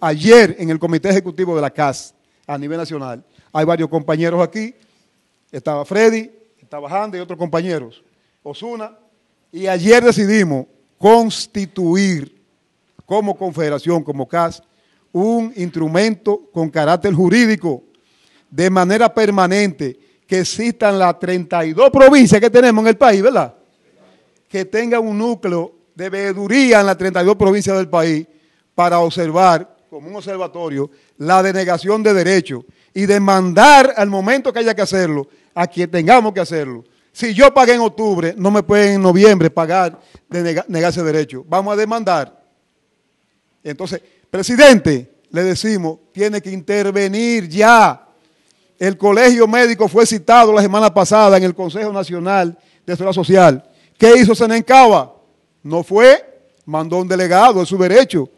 ayer en el Comité Ejecutivo de la CAS a nivel nacional. Hay varios compañeros aquí. Estaba Freddy, estaba Hande y otros compañeros. Osuna. Y ayer decidimos constituir como confederación, como CAS, un instrumento con carácter jurídico de manera permanente que existan las 32 provincias que tenemos en el país, ¿verdad? Que tenga un núcleo de veeduría en las 32 provincias del país para observar, como un observatorio, la denegación de derechos y demandar al momento que haya que hacerlo a quien tengamos que hacerlo. Si yo pagué en octubre, no me pueden en noviembre pagar de negarse derecho. Vamos a demandar. Entonces, presidente, le decimos, tiene que intervenir ya. El colegio médico fue citado la semana pasada en el Consejo Nacional de Seguridad Social. ¿Qué hizo Senencaba? No fue, mandó un delegado, es su derecho